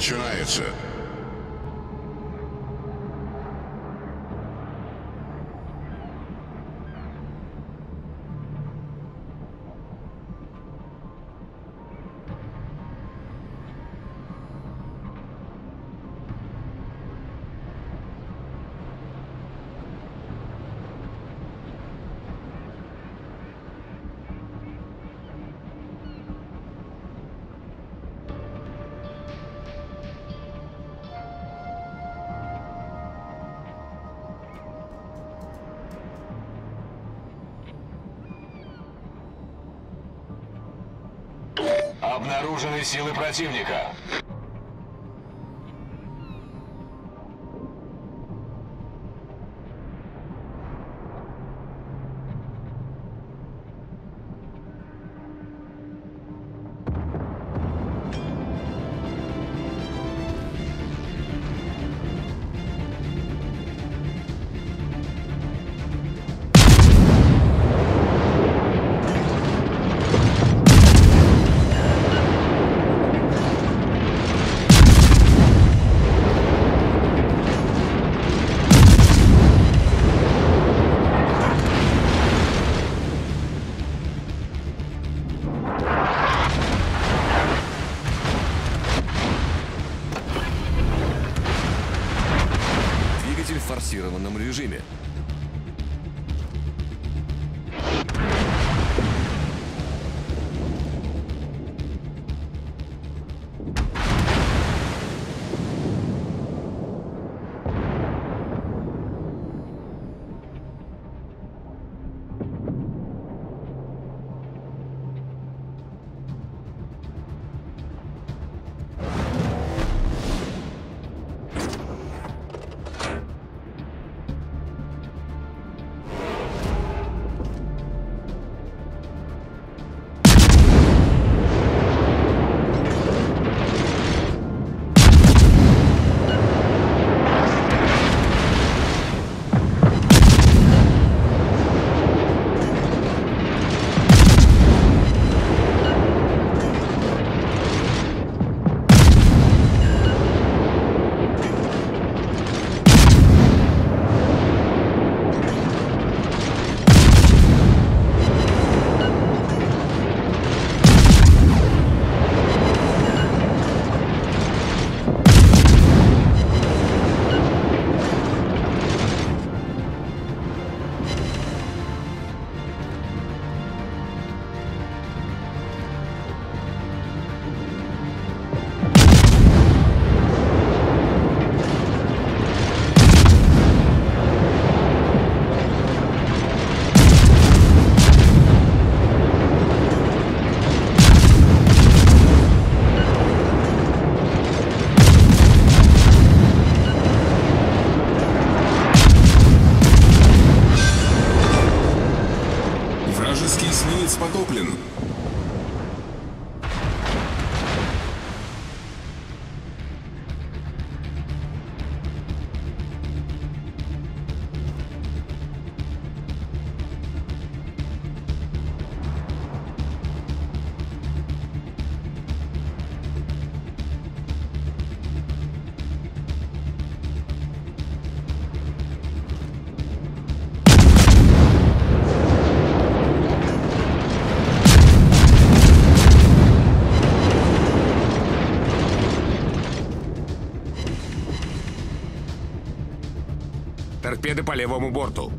начинается. Обнаружены силы противника. Торпеды по левому борту.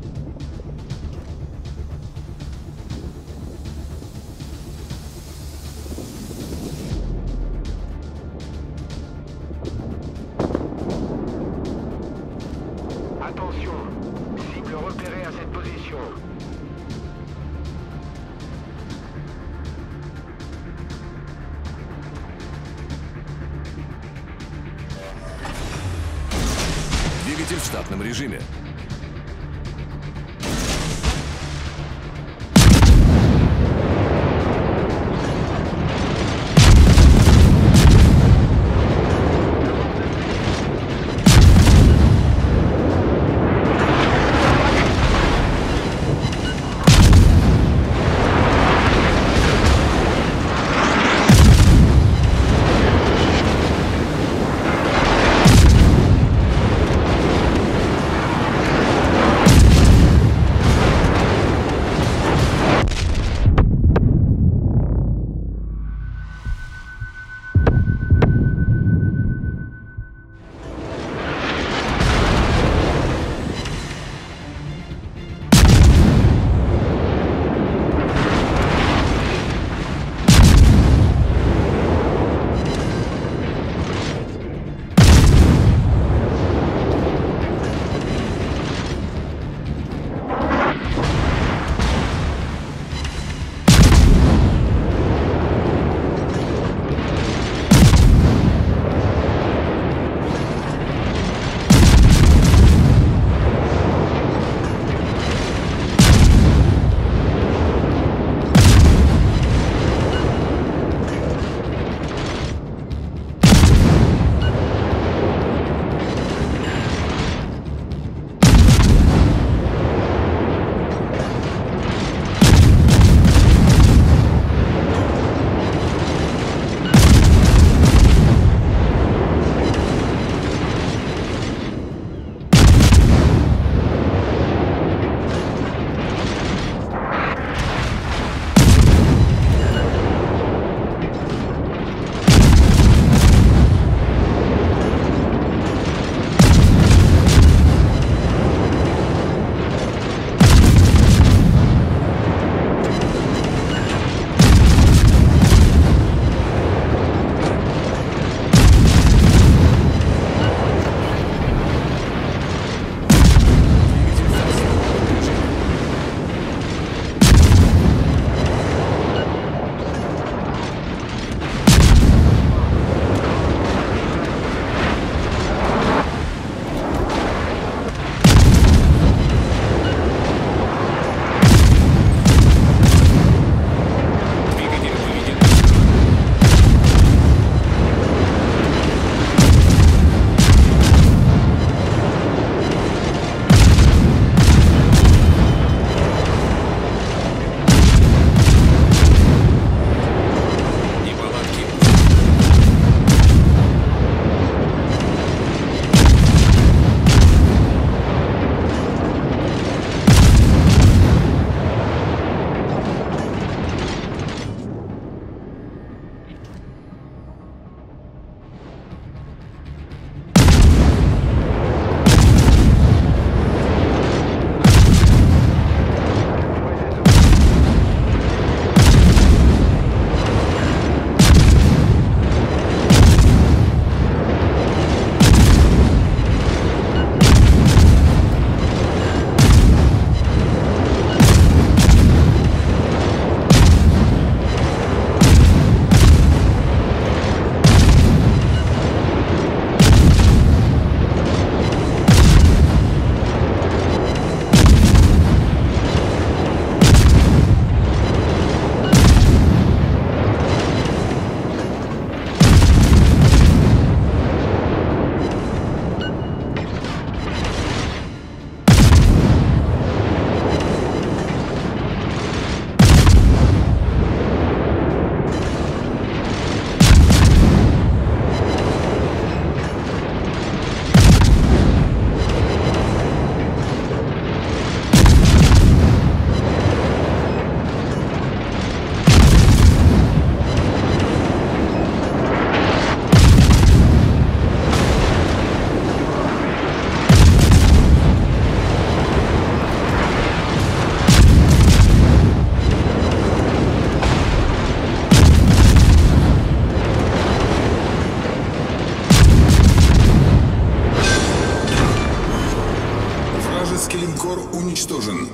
Террор уничтожен.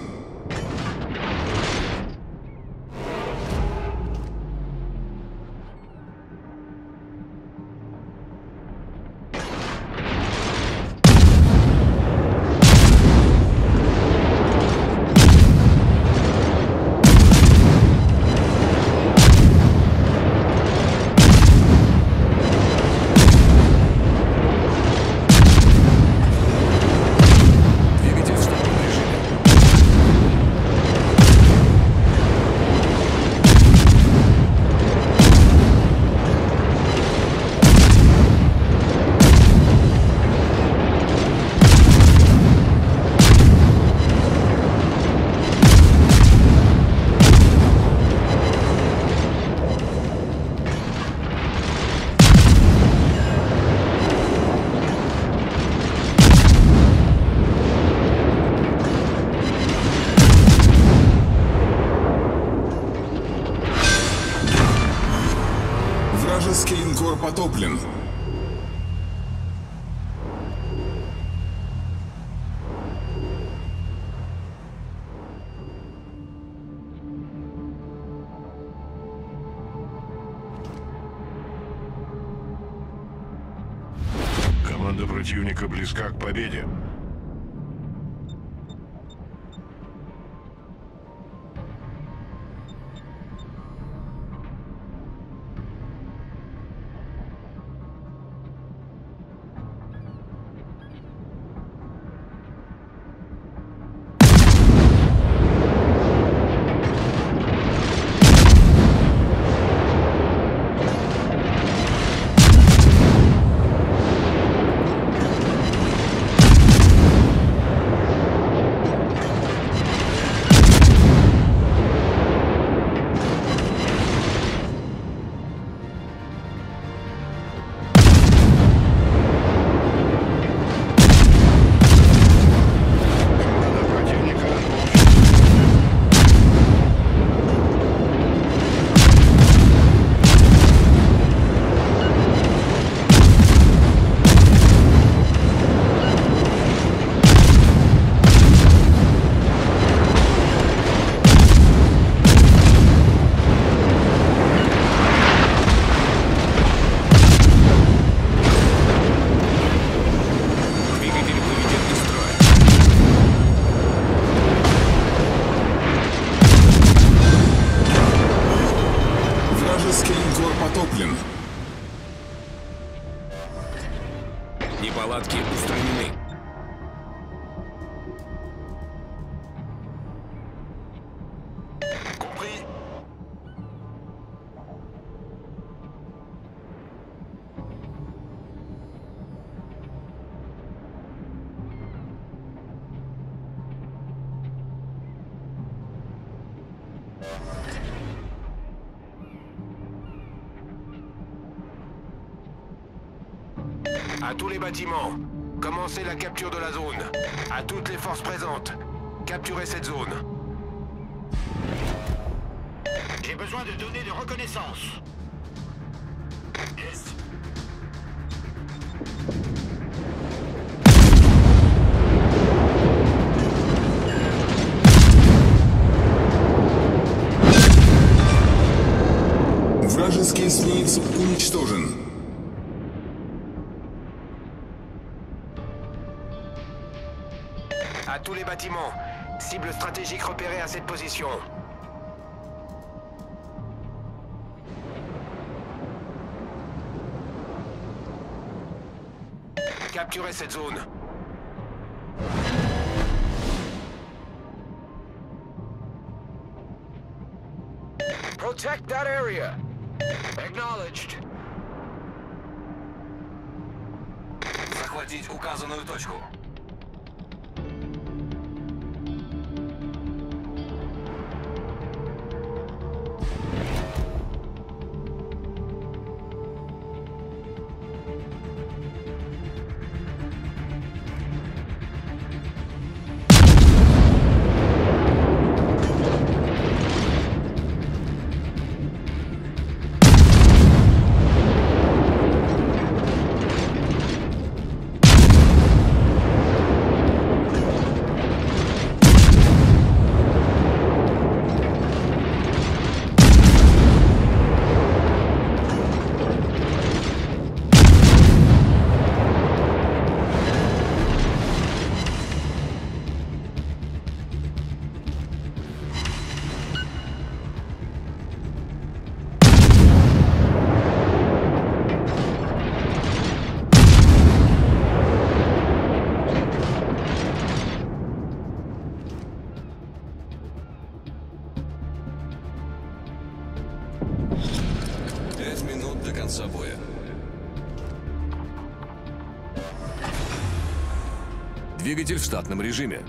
Противника близка к победе. Неполадки устранены. À tous les bâtiments, commencez la capture de la zone. À toutes les forces présentes, capturez cette zone. J'ai besoin de données de reconnaissance. Yes. Вражеский эсминец уничтожен. tous les bâtiments, cible stratégique repérée à cette position. Capturez cette zone. Protect that area. Acknowledged. Захватить указанную точку. Двигатель в штатном режиме.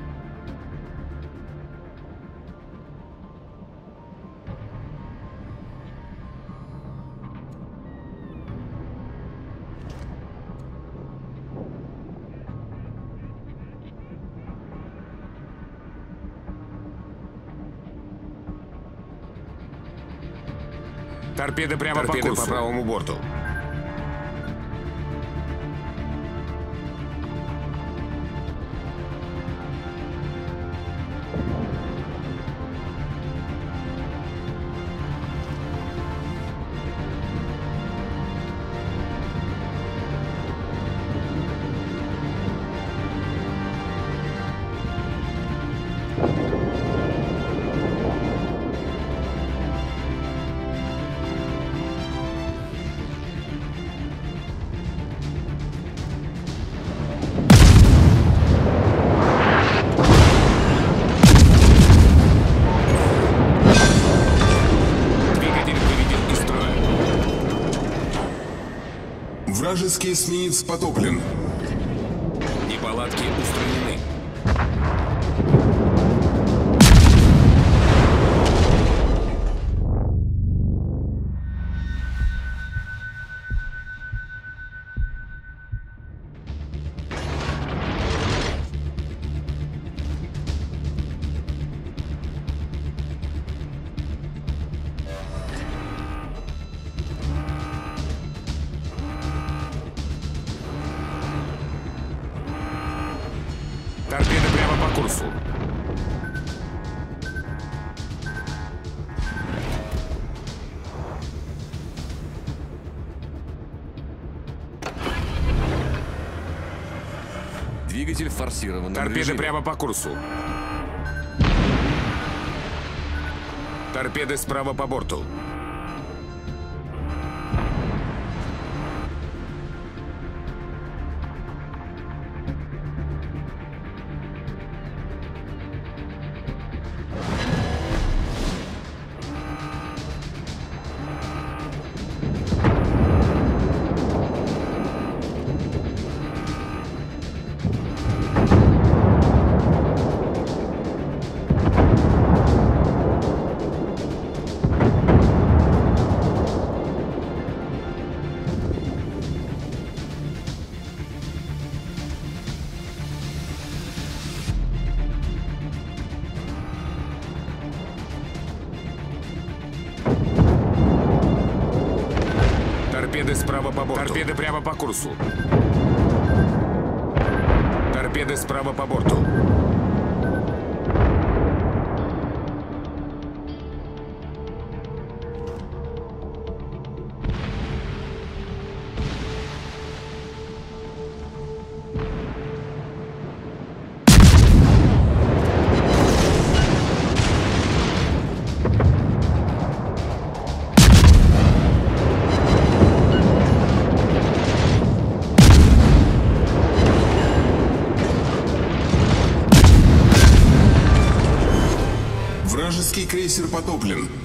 Торпеды прямо Торпеды по курсу. по правому борту. Вражеский эсминец потоплен. Двигатель в форсированном Торпеды режиме. прямо по курсу. Торпеды справа по борту. По курсу. Торпеды справа по борту. Вражеский крейсер потоплен.